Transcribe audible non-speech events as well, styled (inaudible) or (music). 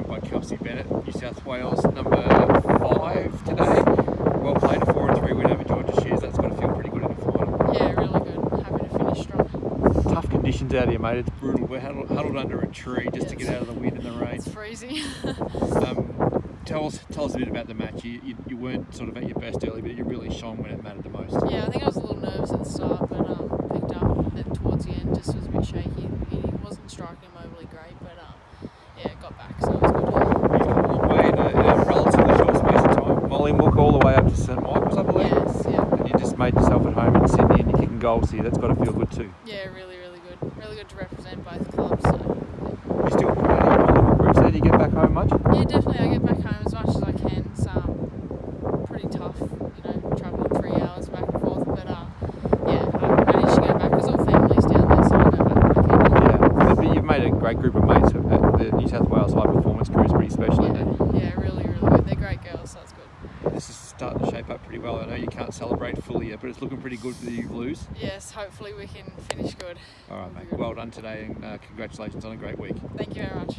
joined by Kelsey Bennett, New South Wales, number five today. Well played, a four and three win over Georgia Shears. That's got to feel pretty good in the final. Yeah, really good. Happy to finish strong. Tough conditions out here, mate. It's brutal. We're huddled, huddled under a tree just to get out of the wind and the rain. It's freezing. Um, (laughs) tell us, tell us a bit about the match. You, you, you weren't sort of at your best early, but you really shone when it mattered the most. yeah, I think I was a little nervous at the start, but um, picked up towards the end. Just was a bit shaky. He wasn't striking him overly great, but um, yeah, got back, so it was good. You've come a long way in a, in a relatively short space of time. Mollymook all the way up to St Michael's, I believe. Yes, yeah, And you just made yourself at home in Sydney and you're kicking goals here. That's got to feel good too. yeah, really, really good. Really good to represent both clubs. So You still proud of your Mollymook roots there? Do you get back home much? yeah, definitely. I get back home as much as I can. It's um, pretty tough, you know, traveling three hours back and forth. But uh, yeah, I managed to go back because all families down there, so I go back when I can. Yeah. But you've made a great group of mates. at The New South Wales High Performance crew is pretty special, isn't it? Yeah, yeah, really, really good. They're great girls, so it's good. This is starting to shape up pretty well. I know you can't celebrate fully yet, but it's looking pretty good for you Blues. Yes, hopefully we can finish good. All right, mate. Well done today, and uh, congratulations on a great week. Thank you very much.